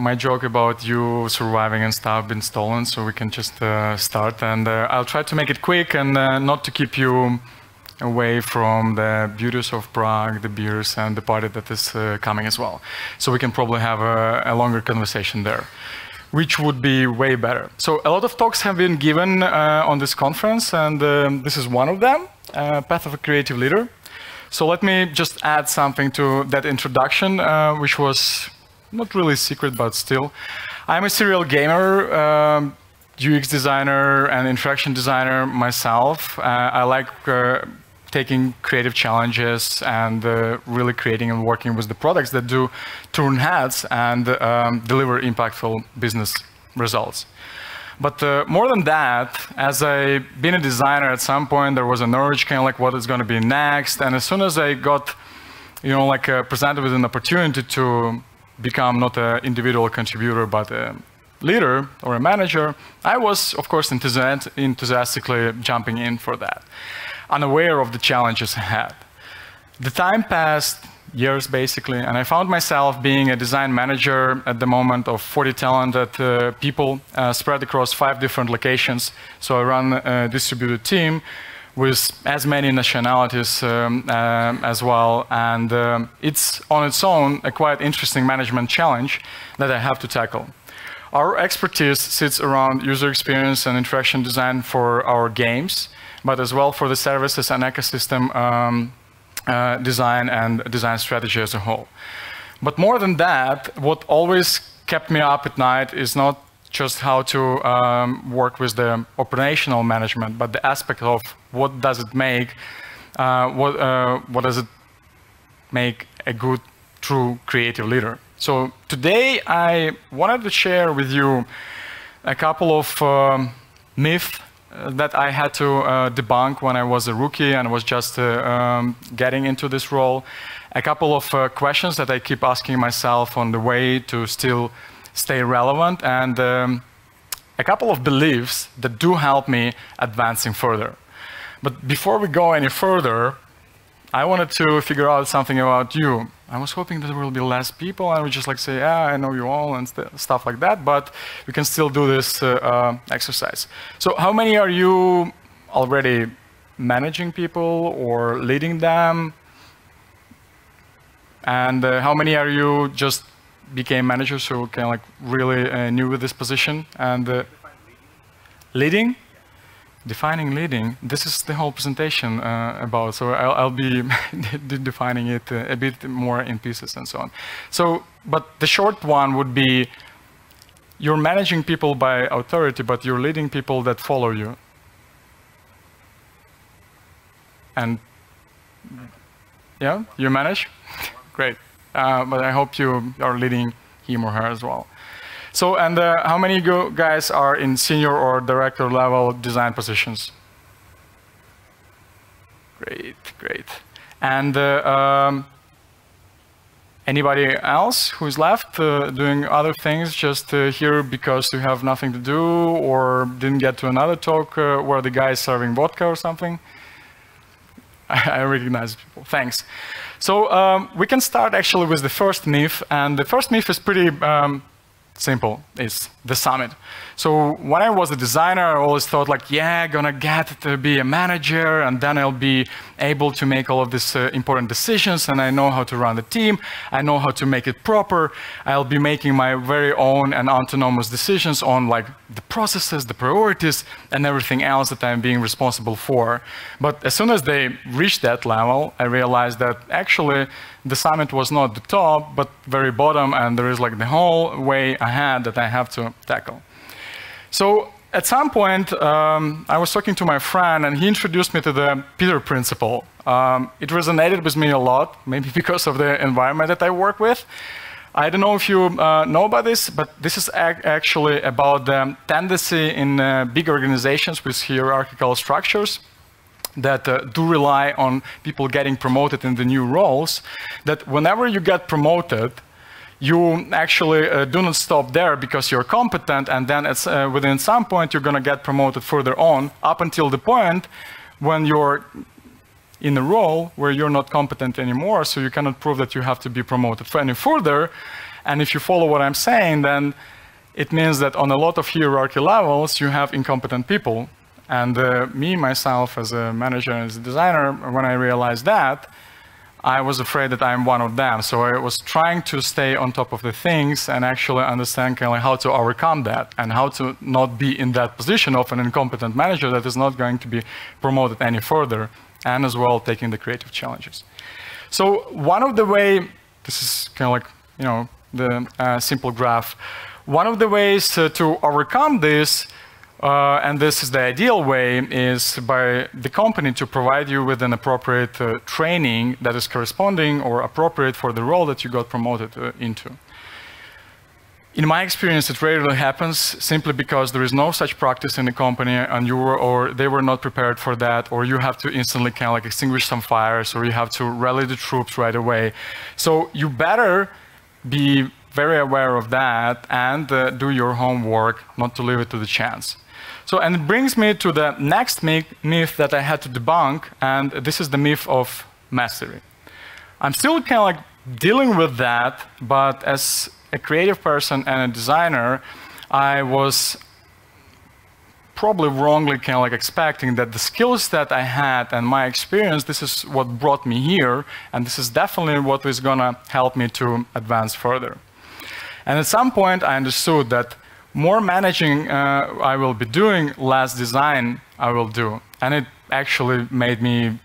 my joke about you surviving and stuff been stolen, so we can just uh, start. And uh, I'll try to make it quick and uh, not to keep you away from the beauties of Prague, the beers, and the party that is uh, coming as well. So we can probably have a, a, longer conversation there, which would be way better. So a lot of talks have been given uh, on this conference, and um, this is one of them, Path of a Creative Leader. So let me just add something to that introduction, which was not really secret, but still. I'm a serial gamer, um, UX designer and interaction designer myself. Uh, I like uh, taking creative challenges and uh, really creating and working with the products that do turn heads and um, deliver impactful business results. But uh, more than that, as I been a designer at some point, there was an urge, kind of like what is going to be next. And as soon as I got, you know, like uh, presented with an opportunity to become not an individual contributor, but a leader or a manager, I was, of course, enthusiastically jumping in for that unaware of the challenges ahead. The time passed, years basically, and I found myself being a design manager at the moment of 40 talented uh, people uh, spread across five different locations. So I run a distributed team with as many nationalities um, uh, as well. And um, it's on its own a quite interesting management challenge that I have to tackle. Our expertise sits around user experience and interaction design for our games but as well for the services and ecosystem um, uh, design and design strategy as a whole. But more than that, what always kept me up at night is not just how to um, work with the operational management, but the aspect of what does it make, uh, what, uh, what does it make a good, true creative leader. So today I wanted to share with you a couple of um, myths that I had to uh, debunk when I was a rookie and was just uh, um, getting into this role. A couple of uh, questions that I keep asking myself on the way to still stay relevant, and um, a couple of beliefs that do help me advancing further. But before we go any further, I wanted to figure out something about you. I was hoping that there will be less people. I would just like say, yeah, I know you all and st stuff like that, but we can still do this uh, uh, exercise. So how many are you already managing people or leading them? And uh, how many are you just became managers who kind of like really uh, new with this position and uh, leading? defining leading, this is the whole presentation uh, about, so I'll, I'll be defining it uh, a bit more in pieces and so on. So, but the short one would be, you're managing people by authority, but you're leading people that follow you. And, yeah, you manage? Great. Uh, but I hope you are leading him or her as well. So, and uh, how many guys are in senior or director level design positions? Great, great. And uh, um, anybody else who's left uh, doing other things just uh, here because you have nothing to do or didn't get to another talk uh, where the guy is serving vodka or something? I, recognize people. Thanks. So um, we can start actually with the first myth, and the first myth is pretty um, simple is the summit. So when I was a designer, I always thought like, yeah, gonna get to be a manager and then I'll be able to make all of these uh, important decisions and I know how to run the team. I know how to make it proper. I'll be making my very own and autonomous decisions on like the processes, the priorities and everything else that I'm being responsible for. But as soon as they reached that level, I realized that actually the summit was not the top, but very bottom, and there is like the whole way ahead that I have to tackle. So at some point, um, I was talking to my friend, and he introduced me to the Peter Principle. Um, it resonated with me a lot, maybe because of the environment that I work with. I don't know if you uh, know about this, but this is ac actually about the tendency in uh, big organizations with hierarchical structures that uh, do rely on people getting promoted in the new roles, that whenever you get promoted, you actually uh, do not stop there because you're competent, and then uh, within some point you're going to get promoted further on, up until the point when you're in a role where you're not competent anymore, so you cannot prove that you have to be promoted any further. And if you follow what I'm saying, then it means that on a lot of hierarchy levels, you have incompetent people. And uh, me, myself, as a manager, as a designer, when I realized that, I was afraid that I'm one of them. So I was trying to stay on top of the things and actually understand kind of how to overcome that and how to not be in that position of an incompetent manager that is not going to be promoted any further and as well taking the creative challenges. So one of the way, this is kind of like, you know, the uh, simple graph. One of the ways to overcome this uh, and this is the ideal way, is by the company to provide you with an appropriate uh, training that is corresponding or appropriate for the role that you got promoted uh, into. In my experience, it rarely happens simply because there is no such practice in the company and you were, or they were not prepared for that, or you have to instantly kind of like extinguish some fires, or you have to rally the troops right away. So you better be very aware of that and uh, do your homework, not to leave it to the chance. So, and it brings me to the next myth that I had to debunk, and this is the myth of mastery. I'm still kind of like dealing with that, but as a creative person and a designer, I was probably wrongly kind of like expecting that the skills that I had and my experience, this is what brought me here, and this is definitely what is gonna help me to advance further. And at some point, I understood that more managing uh, I will be doing, less design I will do. And it actually made me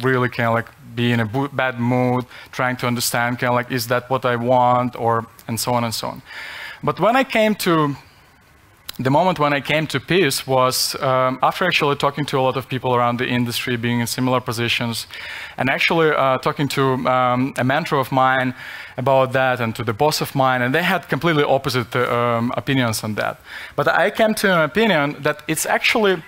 really kind of like be in a bad mood, trying to understand kind of like, is that what I want, or and so on and so on. But when I came to the moment when I came to peace was um, after actually talking to a lot of people around the industry, being in similar positions, and actually uh, talking to um, a mentor of mine about that and to the boss of mine, and they had completely opposite uh, um, opinions on that. But I came to an opinion that it's actually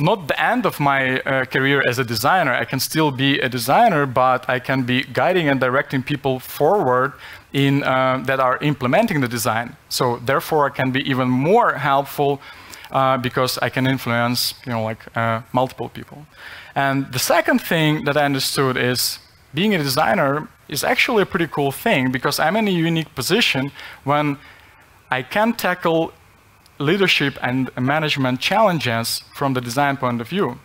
not the end of my uh, career as a designer. I can still be a designer, but I can be guiding and directing people forward in, uh, that are implementing the design. So therefore, I can be even more helpful uh, because I can influence, you know, like uh, multiple people. And the second thing that I understood is being a designer is actually a pretty cool thing because I'm in a unique position when I can tackle leadership and management challenges from the design point of view.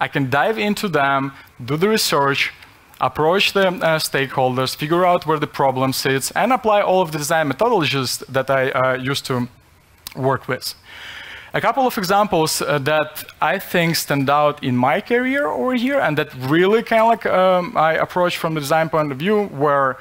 I can dive into them, do the research, approach the uh, stakeholders, figure out where the problem sits, and apply all of the design methodologies that I uh, used to work with. A couple of examples uh, that I think stand out in my career over here and that really kind of like um, I approach from the design point of view were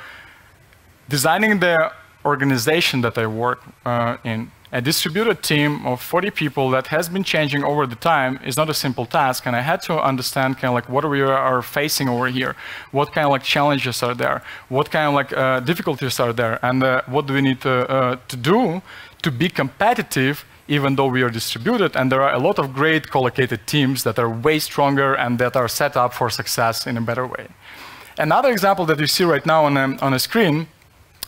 designing the organization that I work uh, in a distributed team of 40 people that has been changing over the time is not a simple task and i had to understand kind of like what we are facing over here. What kind of like challenges are there? What kind of like uh, difficulties are there? And uh, what do we need to, uh, to do to be competitive even though we are distributed? And there are a lot of great collocated teams that are way stronger and that are set up for success in a better way. Another example that you see right now on a, on a screen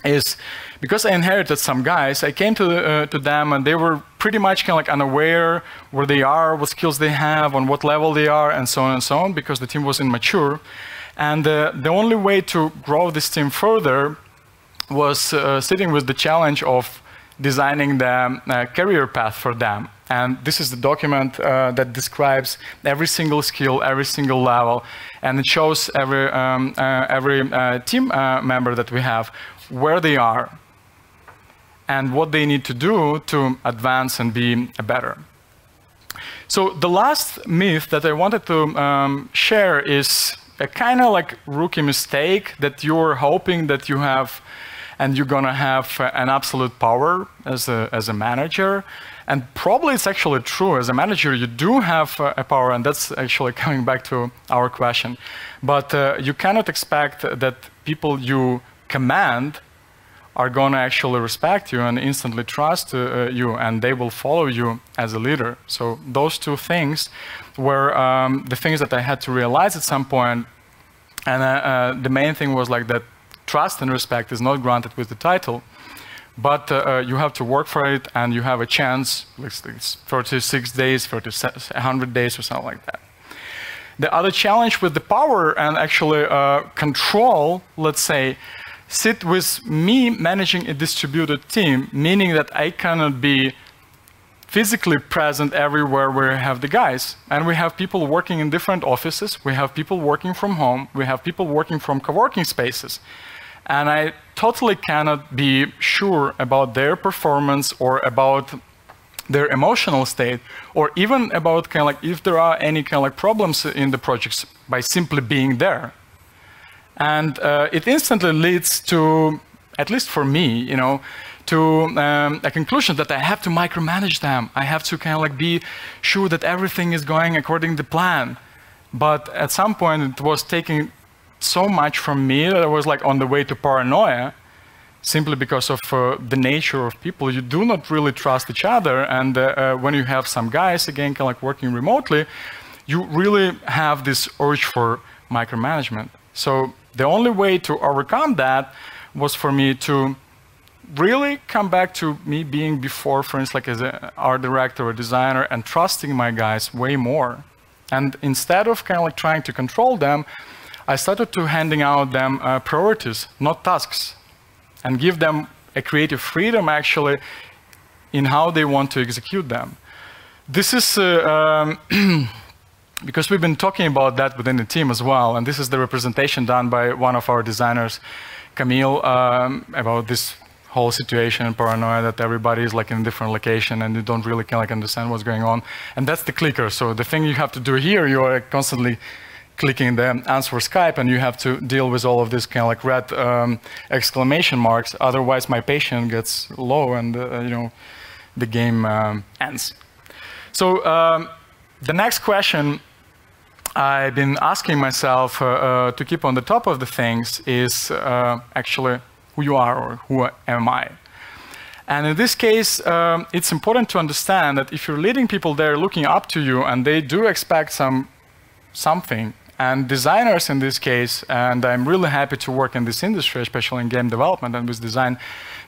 is because I inherited some guys, I came to, uh, to them and they were pretty much kind of like unaware where they are, what skills they have, on what level they are, and so on and so on, because the team was immature. And uh, the only way to grow this team further was uh, sitting with the challenge of designing the uh, career path for them. And this is the document uh, that describes every single skill, every single level, and it shows every, um, uh, every team member that we have where they are and what they need to do to advance and be better. So the last myth that I wanted to um, share is a kind of like rookie mistake that you're hoping that you have and you're going to have an absolute power as a, as a manager. And probably it's actually true. As a manager, you do have a power, and that's actually coming back to our question. But uh, you cannot expect that people you command are going to actually respect you and instantly trust uh, you, and they will follow you as a leader. So those two things were um, the things that I had to realize at some point. And uh, uh, the main thing was like that trust and respect is not granted with the title, but uh, uh you have to work for it, and you have a chance. It's 36 days, 100 days, or something like that. The other challenge with the power and actually uh, control, let's say, sit with me managing a distributed team, meaning that I cannot be physically present everywhere where we have the guys. And we have people working in different offices, we have people working from home, we have people working from co-working spaces. And I totally cannot be sure about their performance or about their emotional state, or even about kind of like if there are any kind of like problems in the projects by simply being there. And uh, it instantly leads to, at least for me, you know, to um, a conclusion that I have to micromanage them. I have to kind of like be sure that everything is going according to plan. But at some point, it was taking so much from me that I was like on the way to paranoia, simply because of uh, the nature of people. You do not really trust each other, and uh, uh, when you have some guys again, kind of like working remotely, you really have this urge for micromanagement. So the only way to overcome that was for me to really come back to me being before, for instance, like as an art director or designer and trusting my guys way more. And instead of kind of like trying to control them, I started to handing out them uh, priorities, not tasks, and give them a creative freedom actually in how they want to execute them. This is uh, um, because we've been talking about that within the team as well, and this is the representation done by one of our designers, Camille, um, about this whole situation and paranoia that everybody is like in a different location and you don't really of like understand what's going on. And that's the clicker. So the thing you have to do here, you are constantly clicking the answer Skype and you have to deal with all of this kind of like red um, exclamation marks. Otherwise, my patience gets low and uh, you know the game um, ends. So um, the next question I've been asking myself uh, uh, to keep on the top of the things is uh, actually who you are or who am I. And in this case, um, it's important to understand that if you're leading people, they're looking up to you and they do expect some something. And designers in this case, and I'm really happy to work in this industry, especially in game development and with design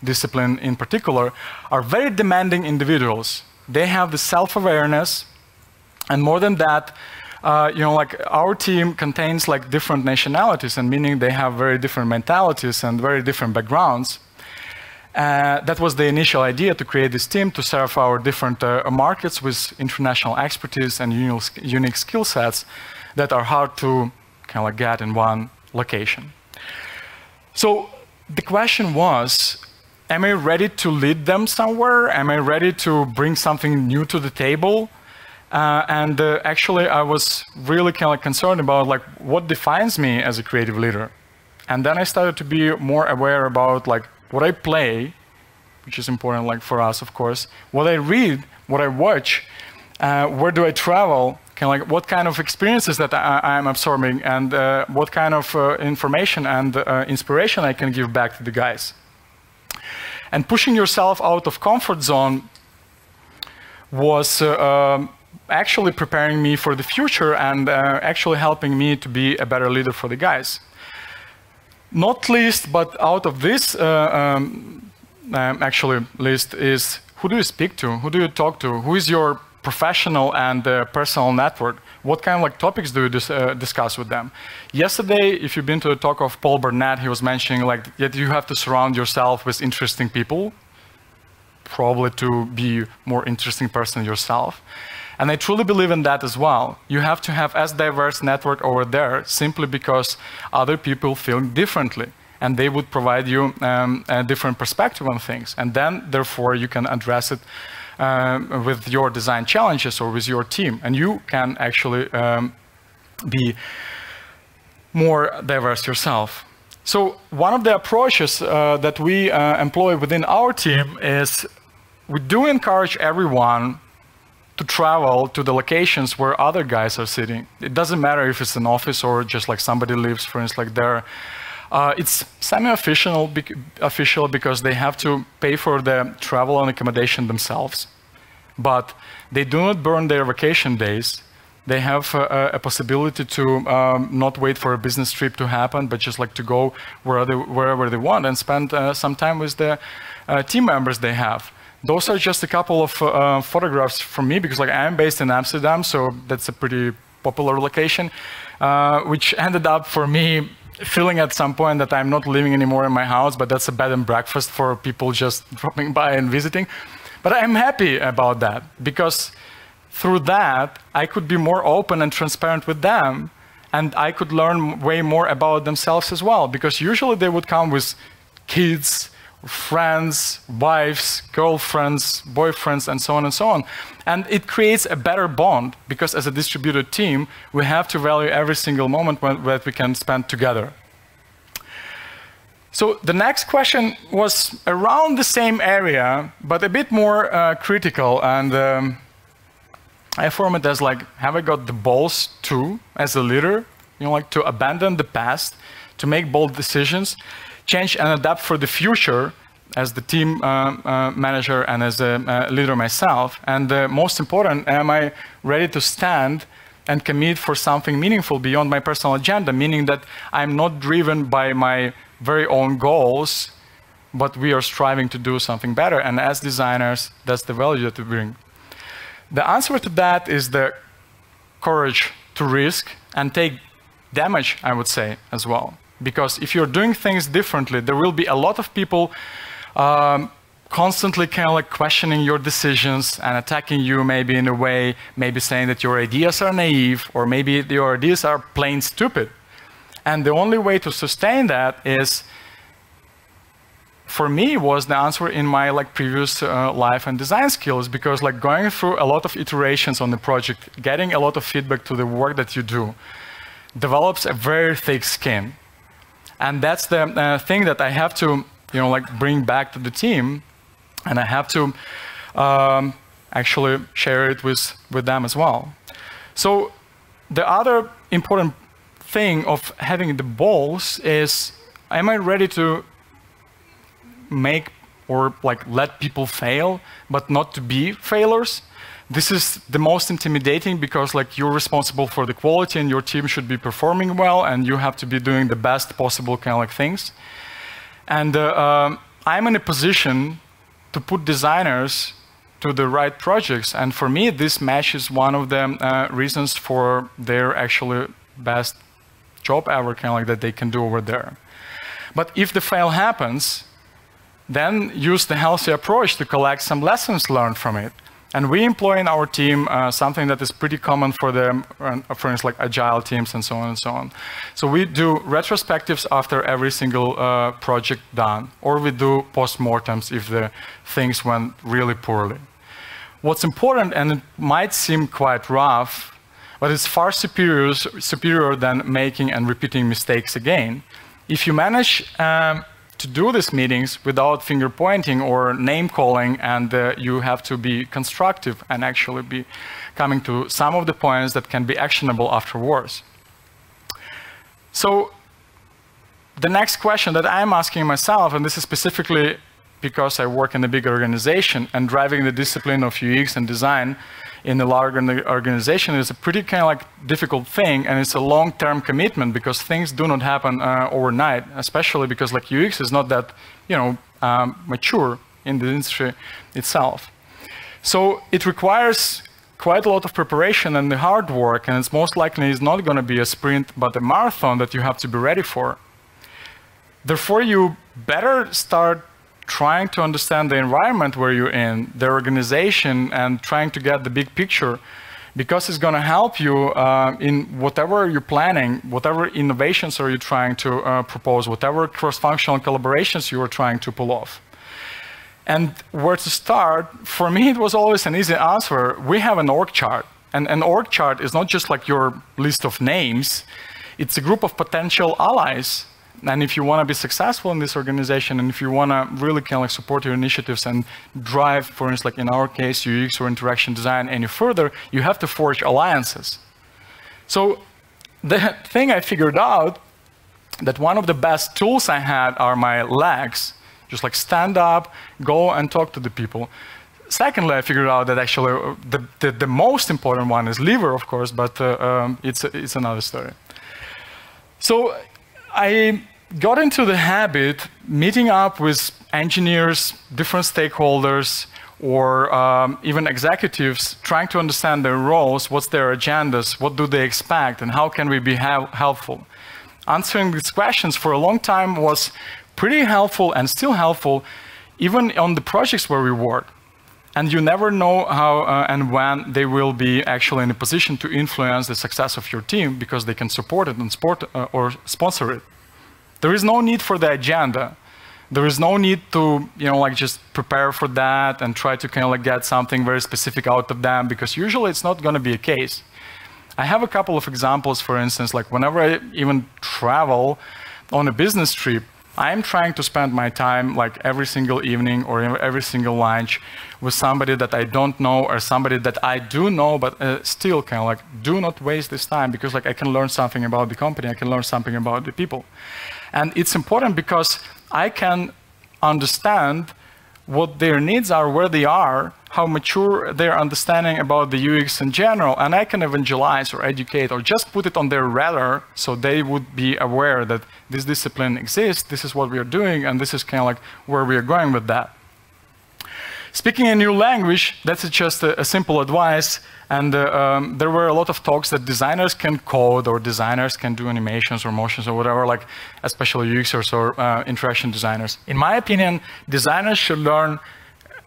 discipline in particular, are very demanding individuals. They have the self-awareness, and more than that, uh, you know, like our team contains like different nationalities, and meaning they have very different mentalities and very different backgrounds. Uh, that was the initial idea to create this team to serve our different uh, markets with international expertise and unique, skill sets that are hard to kind of like get in one location. So the question was, am I ready to lead them somewhere? Am I ready to bring something new to the table? Uh, and uh, actually, I was really kind of concerned about like what defines me as a creative leader. And then I started to be more aware about like what I play, which is important like for us, of course, what I read, what I watch, uh, where do I travel, kind of like what kind of experiences that I, am absorbing, and uh, what kind of uh, information and uh, inspiration I can give back to the guys. And pushing yourself out of comfort zone was um, actually preparing me for the future and uh, actually helping me to be a better leader for the guys. Not least, but out of this uh, um, um, actually list is who do you speak to? Who do you talk to? Who is your professional and uh, personal network? What kind of like topics do you dis uh, discuss with them? Yesterday, if you've been to the talk of Paul Burnett, he was mentioning like that you have to surround yourself with interesting people, probably to be more interesting person yourself. And I truly believe in that as well. You have to have as diverse network over there simply because other people feel differently and they would provide you um, a different perspective on things. And then, therefore, you can address it um, with your design challenges or with your team. And you can actually um, be more diverse yourself. So one of the approaches uh, that we uh, employ within our team is we do encourage everyone to travel to the locations where other guys are sitting. It doesn't matter if it's an office or just like somebody lives, for instance, like there. Uh, it's semi-official official because they have to pay for the travel and accommodation themselves. But they do not burn their vacation days. They have a, a possibility to um, not wait for a business trip to happen, but just like to go wherever they, wherever they want and spend uh, some time with the uh, team members they have. Those are just a couple of uh, photographs from me because like I'm based in Amsterdam, so that's a pretty popular location, uh, which ended up for me feeling at some point that I'm not living anymore in my house, but that's a bed and breakfast for people just dropping by and visiting. But I'm happy about that because through that, I could be more open and transparent with them and I could learn way more about themselves as well because usually they would come with kids, friends, wives, girlfriends, boyfriends, and so on and so on. And it creates a better bond because as a distributed team, we have to value every single moment that we can spend together. So the next question was around the same area, but a bit more uh, critical. And um, I form it as like, have I got the balls to, as a leader, you know, like to abandon the past, to make bold decisions, change and adapt for the future as the team uh, uh, manager and as a uh, leader myself. And most important, am I ready to stand and commit for something meaningful beyond my personal agenda, meaning that I'm not driven by my very own goals, but we are striving to do something better. And as designers, that's the value that we bring. The answer to that is the courage to risk and take damage, I would say, as well. Because if you're doing things differently, there will be a lot of people um, constantly kind of like questioning your decisions and attacking you maybe in a way, maybe saying that your ideas are naive or maybe your ideas are plain stupid. And the only way to sustain that is for me was the answer in my like previous uh, life and design skills because like going through a lot of iterations on the project getting a lot of feedback to the work that you do develops a very thick skin and that's the uh, thing that i have to you know, like bring back to the team, and I have to um, actually share it with, with them as well. So the other important thing of having the balls is, am I ready to make or like let people fail, but not to be failures? This is the most intimidating because like you're responsible for the quality and your team should be performing well and you have to be doing the best possible kind of like things. And uh, um, I'm in a position to put designers to the right projects. And for me, this match is one of the uh, reasons for their actually best job ever, kind of like that they can do over there. But if the fail happens, then use the healthy approach to collect some lessons learned from it. And we employ in our team uh, something that is pretty common for the, uh, for instance, like agile teams and so on and so on. So we do retrospectives after every single uh, project done, or we do postmortems if the things went really poorly. What's important, and it might seem quite rough, but it's far superior, superior than making and repeating mistakes again. If you manage um, to do these meetings without finger pointing or name calling, and uh, you have to be constructive and actually be coming to some of the points that can be actionable afterwards. So the next question that I'm asking myself, and this is specifically because I work in a big organization and driving the discipline of UX and design in a large organization is a pretty kind of like difficult thing and it's a long-term commitment because things do not happen uh, overnight especially because like UX is not that you know um, mature in the industry itself. So it requires quite a lot of preparation and the hard work and it's most likely is not going to be a sprint but a marathon that you have to be ready for. Therefore you better start trying to understand the environment where you're in, the organization, and trying to get the big picture because it's going to help you uh, in whatever you're planning, whatever innovations are you trying to uh, propose, whatever cross-functional collaborations you are trying to pull off. And where to start, for me, it was always an easy answer. We have an org chart. And an org chart is not just like your list of names. It's a group of potential allies and if you want to be successful in this organization, and if you want to really kind of like support your initiatives and drive, for instance, like in our case, UX or interaction design any further, you have to forge alliances. So the thing I figured out that one of the best tools I had are my legs, just like stand up, go and talk to the people. Secondly, I figured out that actually uh, the, the, the most important one is liver, of course, but uh, um, it's, it's another story. So I got into the habit meeting up with engineers, different stakeholders, or um, even executives, trying to understand their roles, what's their agendas, what do they expect, and how can we be helpful. answering these questions for a long time was pretty helpful and still helpful, even on the projects where we work. And you never know how uh, and when they will be actually in a position to influence the success of your team because they can support it and support uh, or sponsor it. There is no need for the agenda. There is no need to, you know, like just prepare for that and try to kind of like get something very specific out of them because usually it's not going to be a case. I have a couple of examples, for instance, like whenever I even travel on a business trip, I'm trying to spend my time like every single evening or every single lunch with somebody that I don't know or somebody that I do know, but uh, still kind of like do not waste this time because like I can learn something about the company, I can learn something about the people. And it's important because I can understand what their needs are, where they are, how mature their understanding about the UX in general, and I can evangelize or educate or just put it on their radar so they would be aware that this discipline exists, this is what we are doing, and this is kind of like where we are going with that. Speaking a new language, that's just a, a simple advice. And uh, um, there were a lot of talks that designers can code or designers can do animations or motions or whatever, like especially UXers or uh, interaction designers. In my opinion, designers should learn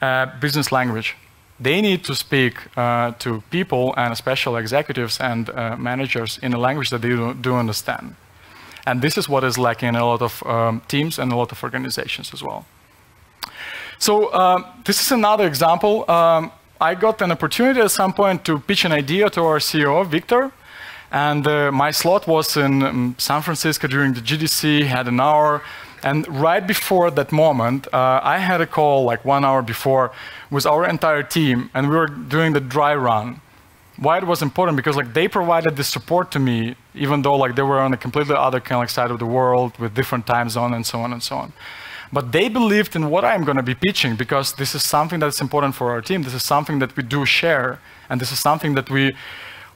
uh, business language. They need to speak uh, to people and especially executives and uh, managers in a language that they do, do, understand. And this is what is lacking in a lot of um, teams and a lot of organizations as well. So uh, this is another example. Um, I got an opportunity at some point to pitch an idea to our CEO, Victor. And uh, my slot was in um, San Francisco during the GDC, had an hour. And right before that moment, uh, I had a call like one hour before with our entire team, and we were doing the dry run. Why it was important? Because like they provided the support to me, even though like they were on a completely other kind of like side of the world with different time zone and so on and so on. But they believed in what I'm going to be pitching because this is something that's important for our team. This is something that we do share. And this is something that we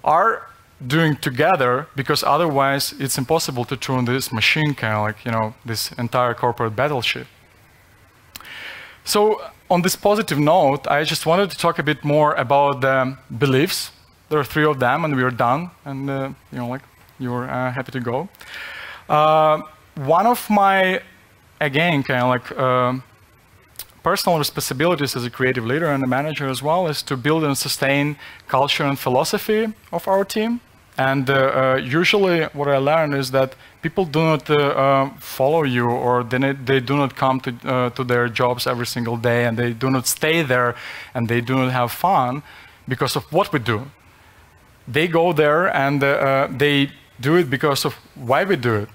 are doing together because otherwise it's impossible to turn this machine kind of like, you know, this entire corporate battleship. So on this positive note, I just wanted to talk a bit more about the beliefs. There are three of them and we are done and, uh, you know, like you're uh, happy to go. Uh, one of my again, kind of like uh, personal responsibilities as a creative leader and a manager as well is to build and sustain culture and philosophy of our team. And uh, uh, usually what I learn is that people do not uh, uh follow you or they, they do not come to, uh, to their jobs every single day and they do not stay there and they do not have fun because of what we do. They go there and uh, they do it because of why we do it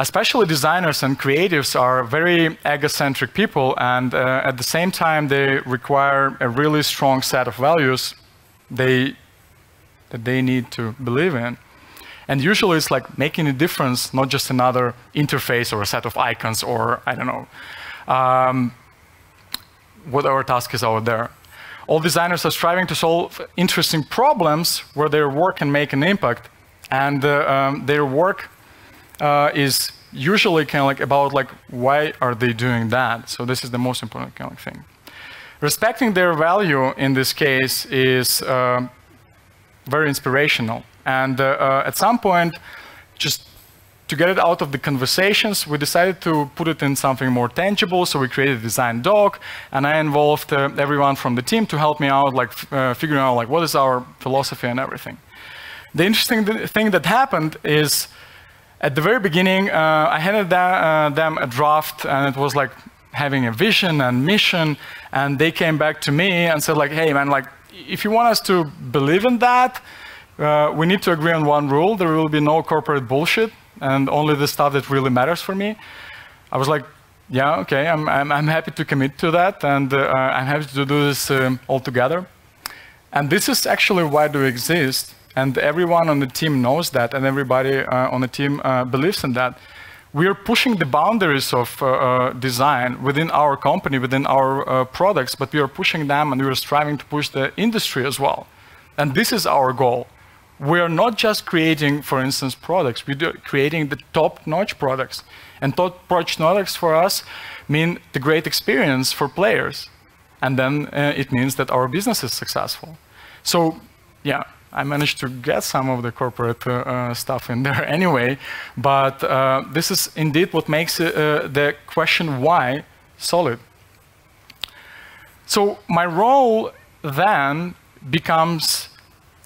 especially designers and creatives are very egocentric people and uh, at the same time they require a really strong set of values they, that they need to believe in. And usually it's like making a difference, not just another interface or a set of icons or, I don't know, um, whatever task is out there. All designers are striving to solve interesting problems where their work can make an impact. And uh, um, their work uh, is usually kind of like about like why are they doing that? So this is the most important kind of thing. Respecting their value in this case is uh, very inspirational. And uh, uh, at some point, just to get it out of the conversations, we decided to put it in something more tangible. So we created a design doc, and I involved uh, everyone from the team to help me out, like uh, figuring out like what is our philosophy and everything. The interesting th thing that happened is at the very beginning, uh, I handed that, uh, them a draft, and it was like having a vision and mission. And they came back to me and said, like, "Hey, man, like, if you want us to believe in that, uh, we need to agree on one rule. There will be no corporate bullshit, and only the stuff that really matters for me." I was like, "Yeah, okay, I'm, I'm, I'm happy to commit to that, and uh, I'm happy to do this um, all together." And this is actually why do we exist and everyone on the team knows that, and everybody uh, on the team uh, believes in that. We are pushing the boundaries of uh, uh design within our company, within our uh, products, but we are pushing them and we are striving to push the industry as well. And this is our goal. We are not just creating, for instance, products, we're creating the top-notch products. And top-notch products for us mean the great experience for players. And then uh, it means that our business is successful. So, yeah, I managed to get some of the corporate uh, uh stuff in there anyway. But uh, this is indeed what makes uh, the question why solid. So my role then becomes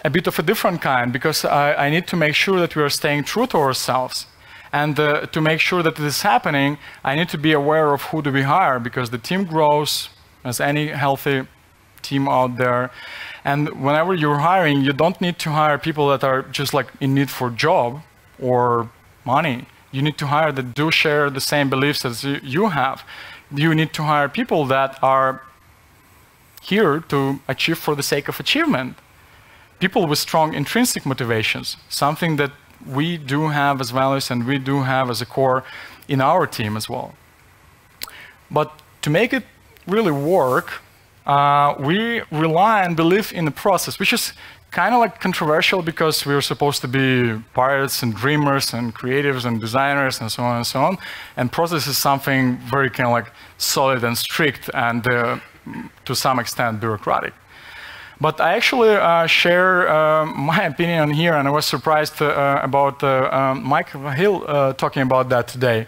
a bit of a different kind because I, I need to make sure that we are staying true to ourselves. And uh, to make sure that this is happening, I need to be aware of who do we hire because the team grows, as any healthy team out there. And whenever you're hiring, you don't need to hire people that are just like in need for job or money. You need to hire that do share the same beliefs as you have. You need to hire people that are here to achieve for the sake of achievement. People with strong intrinsic motivations, something that we do have as values and we do have as a core in our team as well. But to make it really work, uh, we rely and believe in the process, which is kind of like controversial because we're supposed to be pirates and dreamers and creatives and designers and so on and so on. And process is something very kind of like solid and strict and uh, to some extent bureaucratic. But I actually uh, share uh, my opinion here, and I was surprised uh, about uh, um, Mike Hill uh, talking about that today.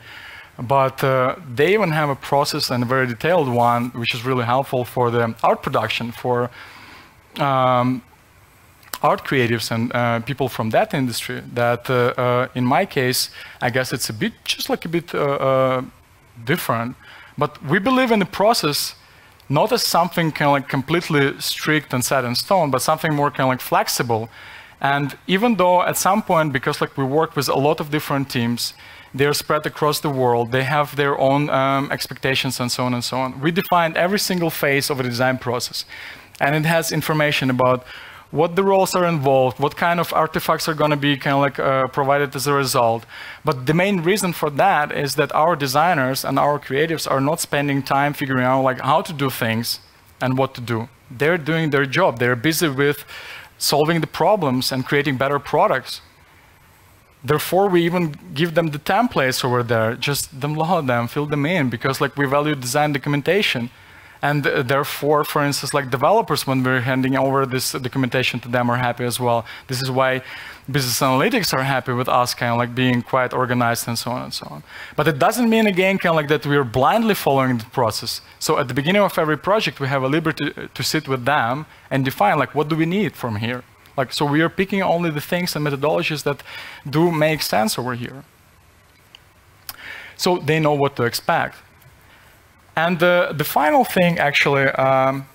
But uh, they even have a process and a very detailed one, which is really helpful for the art production, for um, art creatives and uh, people from that industry. That, uh, uh, in my case, I guess it's a bit, just like a bit different. But we believe in the process not as something kind of like completely strict and set in stone, but something more kind of like flexible. And even though at some point, because like we work with a lot of different teams, they're spread across the world, they have their own um, expectations and so on and so on. We defined every single phase of a design process. And it has information about what the roles are involved, what kind of artifacts are going to be kind of like uh, provided as a result. But the main reason for that is that our designers and our creatives are not spending time figuring out like how to do things and what to do. They're doing their job. They're busy with solving the problems and creating better products. Therefore, we even give them the templates over there. Just download them, fill them in, because like we value design documentation. And uh, therefore, for instance, like developers, when we're handing over this documentation to them, are happy as well. This is why business analytics are happy with us, kind of like being quite organized and so on and so on. But it doesn't mean, again, kind of like that we're blindly following the process. So at the beginning of every project, we have a liberty to sit with them and define, like, what do we need from here? Like, so we are picking only the things and methodologies that do make sense over here. So they know what to expect. And the, the final thing, actually, um,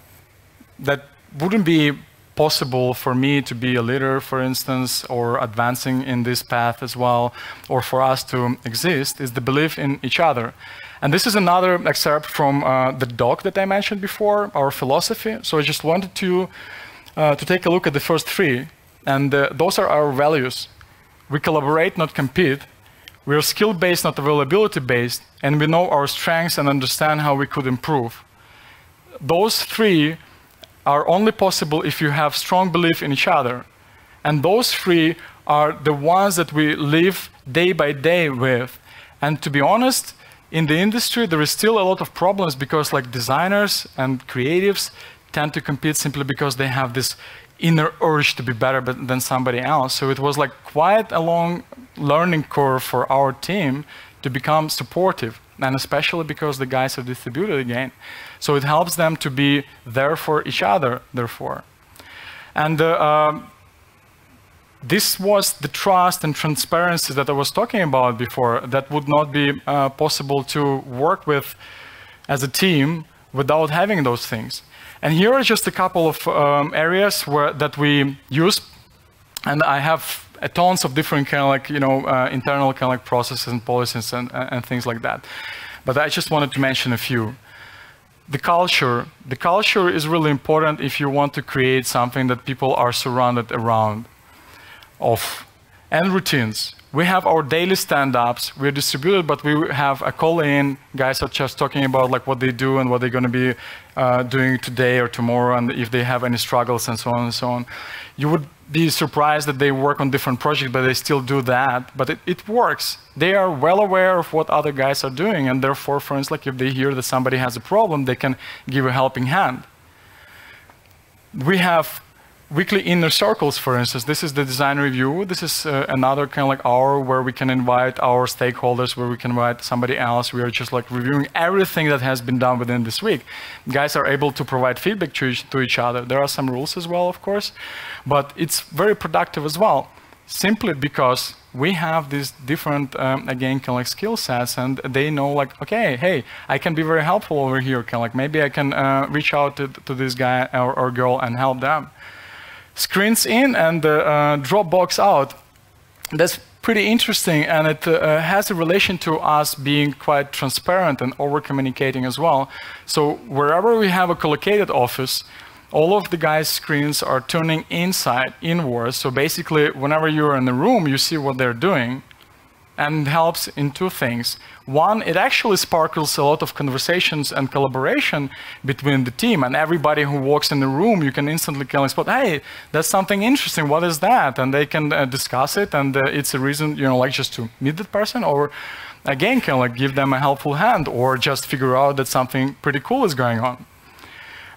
that wouldn't be possible for me to be a leader, for instance, or advancing in this path as well, or for us to exist, is the belief in each other. And this is another excerpt from uh, the doc that I mentioned before, our philosophy. So I just wanted to, uh, to take a look at the first three. And uh, those are our values. We collaborate, not compete. We are skill based, not availability based, and we know our strengths and understand how we could improve. Those three are only possible if you have strong belief in each other. And those three are the ones that we live day by day with. And to be honest, in the industry, there is still a lot of problems because like designers and creatives tend to compete simply because they have this inner urge to be better than somebody else. So it was like quite a long learning curve for our team to become supportive, and especially because the guys are distributed again. So it helps them to be there for each other, therefore. And uh, um, this was the trust and transparency that I was talking about before that would not be uh, possible to work with as a team without having those things. And here are just a couple of um, areas where, that we use. And I have tons of different kind of like, you know, uh, internal kind of like processes and policies and, and things like that. But I just wanted to mention a few. The culture. The culture is really important if you want to create something that people are surrounded around of. And routines we have our daily stand-ups. We're distributed, but we have a call-in. Guys are just talking about like what they do and what they're going to be uh, doing today or tomorrow, and if they have any struggles and so on and so on. You would be surprised that they work on different projects, but they still do that. But it, it works. They are well aware of what other guys are doing, and therefore, for instance, like if they hear that somebody has a problem, they can give a helping hand. We have weekly inner circles, for instance. This is the design review. This is uh, another kind of like hour where we can invite our stakeholders, where we can invite somebody else. We are just like reviewing everything that has been done within this week. Guys are able to provide feedback to each, to each other. There are some rules as well, of course, but it's very productive as well, simply because we have these different, um, again, kind of like skill sets, and they know like, okay, hey, I can be very helpful over here. Kind of like maybe I can uh, reach out to, to this guy or, or girl and help them screens in and the uh, Dropbox out. That's pretty interesting and it uh, has a relation to us being quite transparent and over communicating as well. So wherever we have a collocated office, all of the guys' screens are turning inside, inwards. So basically, whenever you're in the room, you see what they're doing and helps in two things. One, it actually sparkles a lot of conversations and collaboration between the team and everybody who walks in the room, you can instantly of spot, hey, that's something interesting, what is that? And they can uh, discuss it and uh, it's a reason, you know, like just to meet that person or again, can like give them a helpful hand or just figure out that something pretty cool is going on.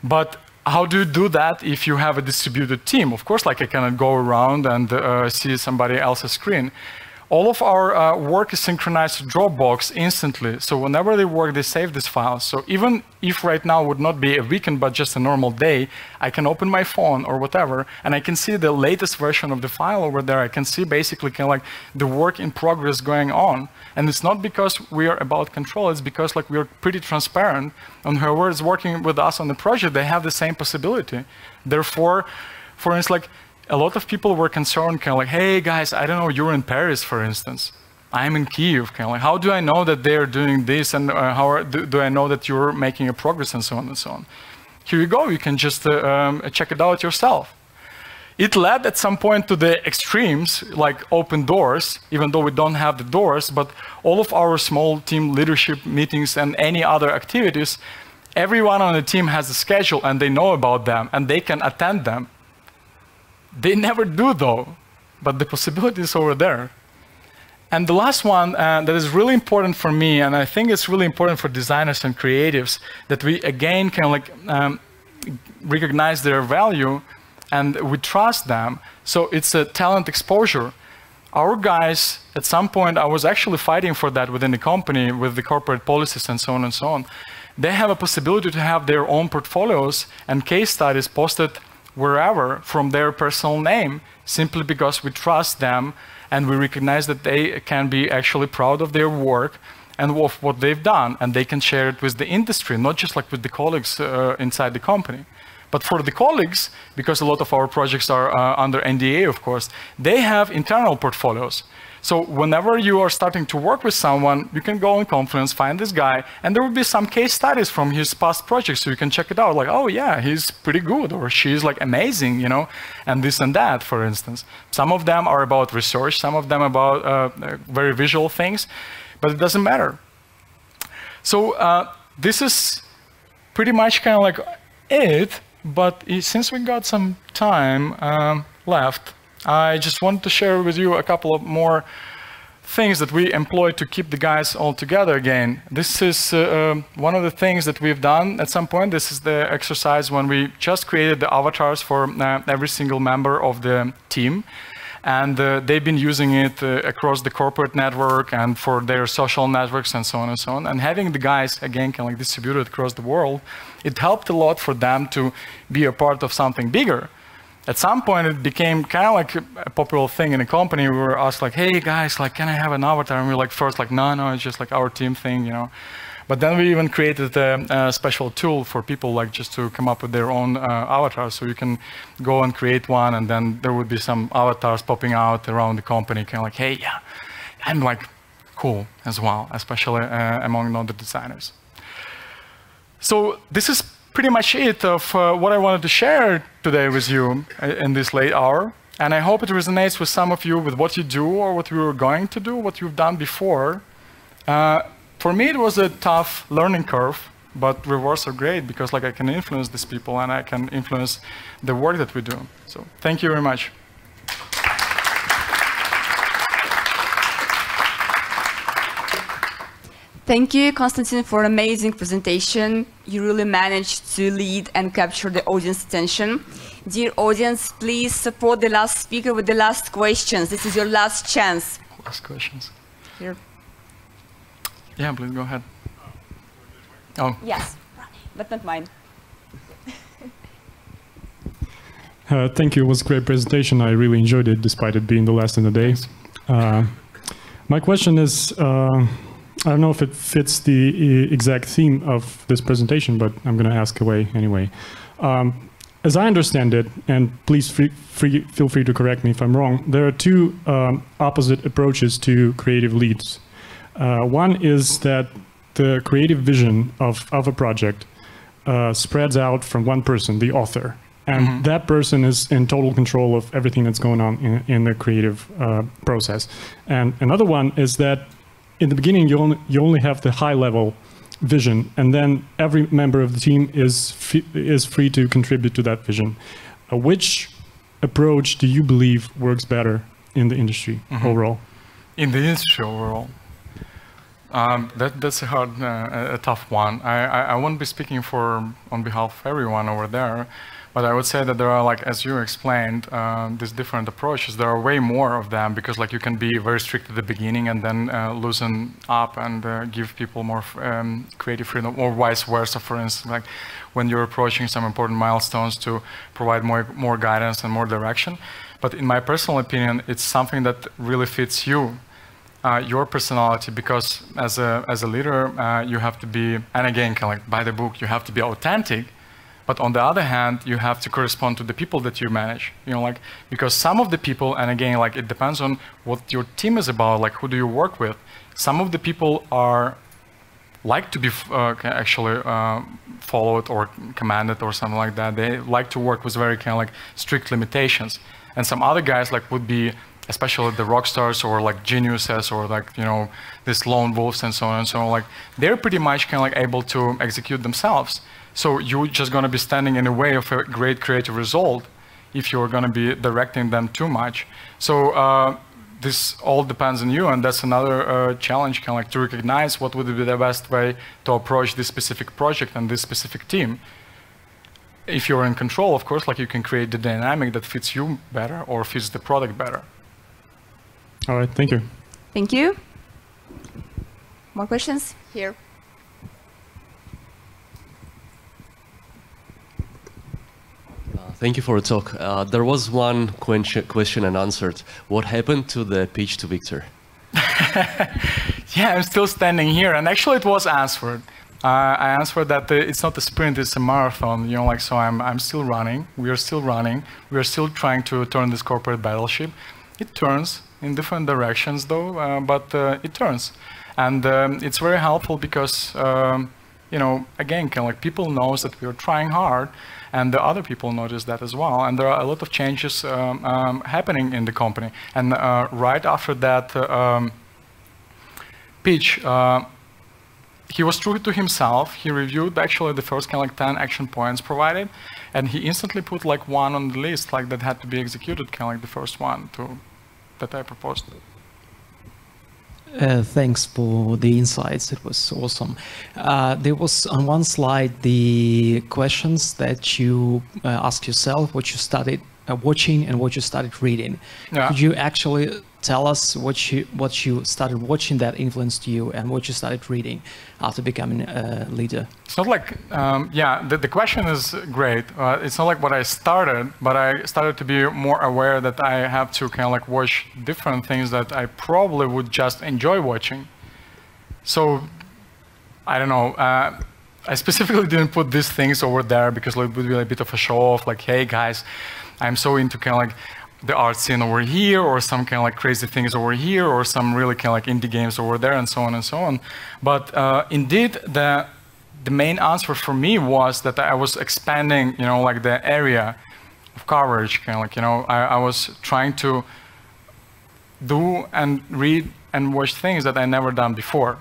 But how do you do that if you have a distributed team? Of course, like I cannot go around and uh, see somebody else's screen all of our uh, work is synchronized to Dropbox instantly. So whenever they work, they save this file. So even if right now would not be a weekend, but just a normal day, I can open my phone or whatever, and I can see the latest version of the file over there. I can see basically kind of like the work in progress going on. And it's not because we are about control, it's because like we're pretty transparent. And whoever is working with us on the project, they have the same possibility. Therefore, for instance, like a lot of people were concerned, kind of like, hey guys, I don't know, you're in Paris, for instance. I'm in Kiev, kind of like, how do I know that they're doing this and uh, how are, do, do, I know that you're making a progress and so on and so on. Here you go, you can just uh, um, check it out yourself. It led at some point to the extremes, like open doors, even though we don't have the doors, but all of our small team leadership meetings and any other activities, everyone on the team has a schedule and they know about them and they can attend them they never do, though, but the possibility is over there. And the last one uh, that is really important for me, and I think it's really important for designers and creatives, that we again can like um, recognize their value and we trust them. So it's a talent exposure. Our guys, at some point, I was actually fighting for that within the company with the corporate policies and so on and so on. They have a possibility to have their own portfolios and case studies posted wherever from their personal name simply because we trust them and we recognize that they can be actually proud of their work and of what they've done and they can share it with the industry not just like with the colleagues uh, inside the company. But for the colleagues because a lot of our projects are uh, under nda of course they have internal portfolios so whenever you are starting to work with someone, you can go on Confluence, find this guy, and there will be some case studies from his past projects, so you can check it out. Like, oh yeah, he's pretty good, or she's like amazing, you know, and this and that, for instance. Some of them are about research, some of them about uh, very visual things, but it doesn't matter. So uh, this is pretty much kind of like it, but since we got some time um, left, I just want to share with you a couple of more things that we employ to keep the guys all together again. This is uh, um, one of the things that we've done at some point. This is the exercise when we just created the avatars for uh, every single member of the team. And uh, they've been using it uh, across the corporate network and for their social networks and so on and so on. And having the guys, again, kind of distributed across the world, it helped a lot for them to be a part of something bigger at some point it became kind of like a popular thing in the company. We were asked like, "Hey guys, like, can I have an avatar?" And we were like, first like, "No, no, it's just like our team thing, you know." But then we even created a, a special tool for people like just to come up with their own uh, avatars. So you can go and create one, and then there would be some avatars popping out around the company, kind of like, "Hey, yeah, I'm like cool as well," especially uh, among other designers. So this is pretty much it of uh, what I wanted to share today with you uh, in this late hour. And I hope it resonates with some of you with what you do or what you were going to do, what you've done before. Uh, for me, it was a tough learning curve, but rewards are great because like I can influence these people and I can influence the work that we do. So thank you very much. Thank you, Konstantin, for an amazing presentation. You really managed to lead and capture the audience attention. Dear audience, please support the last speaker with the last questions. This is your last chance. Last questions. Here. Yeah, please go ahead. Oh, Yes, but not mine. Uh, thank you. It was a great presentation. I really enjoyed it, despite it being the last in the day. Uh, my question is, uh, I don't know if it fits the exact theme of this presentation, but I'm going to ask away anyway. Um, as I understand it, and please free, free, feel free to correct me if I'm wrong, there are two um, opposite approaches to creative leads. Uh, one is that the creative vision of, of a project uh, spreads out from one person, the author, and that person is in total control of everything that's going on in, in the creative uh, process. And another one is that in the beginning you only, you only have the high level vision, and then every member of the team is is free to contribute to that vision. Uh, which approach do you believe works better in the industry overall? in the industry overall. Um, that, that's a hard, uh, a- a tough one. I, I, I won't be speaking for on behalf of everyone over there, but I would say that there are like, as you explained, uh, these different approaches. There are way more of them because like you can be very strict at the beginning and then uh, loosen up and uh, give people more um, creative freedom, or vice versa. For instance, like when you're approaching some important milestones to provide more more guidance and more direction. But in my personal opinion, it's something that really fits you uh, your personality because as a as a leader uh, you have to be and again like by the book you have to be authentic but on the other hand you have to correspond to the people that you manage you know like because some of the people and again like it depends on what your team is about like who do you work with some of the people are like to be uh, actually uh, followed or commanded or something like that. They like to work with very kind of like strict limitations. And some other guys like would be, especially the rock stars or like geniuses or like you know these lone wolves and so on and so on. Like they're pretty much kind of like able to execute themselves. So you're just gonna be standing in the way of a great creative result if you're gonna be directing them too much. So. Uh, this all depends on you, and that's another uh, challenge, kind of like to recognize what would be the best way to approach this specific project and this specific team. If you're in control, of course, like you can create the dynamic that fits you better or fits the product better. All right, thank you. Thank you. More questions? Here. Thank you for the talk. Uh, there was one question, and answered. What happened to the pitch to Victor? Yeah, I'm still standing here, and actually, it was answered. Uh, I answered that it's not a sprint; it's a marathon. You know, like so. I'm I'm still running. We are still running. We are still trying to turn this corporate battleship. It turns in different directions, though, uh, but uh, it turns, and um, it's very helpful because um, you know, again, kind of like people knows that we are trying hard, and the other people notice that as well. And there are a lot of changes um, um, happening in the company. And uh, right after that. Uh, um, pitch, uh, he was true to himself. He reviewed actually the first kind of like 10 action points provided, and he instantly put like one on the list, like that had to be executed, kind of like the first one to, that I proposed. Uh, thanks for the insights. It was awesome. Uh, there was on one slide the questions that you uh, ask yourself, what you uh, watching and what you started reading. Yeah. Could you actually tell us what you what you started watching that influenced you and what you started reading after becoming a leader? It's not like, um, yeah, the, the question is great. Uh, it's not like what I started, but I started to be more aware that I have to kind of like watch different things that I probably would just enjoy watching. So, I don't know. Uh, I specifically didn't put these things over there because it would be a bit of a show off, like, hey guys, I'm so into kind of like the art scene over here, or some kind of like crazy things over here, or some really kind of like indie games over there, and so on and so on. But uh, indeed, the the main answer for me was that I was expanding, you know, like the area of coverage, kind of like, you know, I, I was trying to do and read and watch things that I never done before.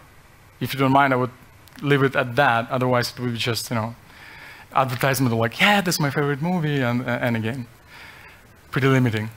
If you don't mind, I would leave it at that. Otherwise, it would be just, you know, advertisement like, yeah, that's my favorite movie, and and again, pretty limiting.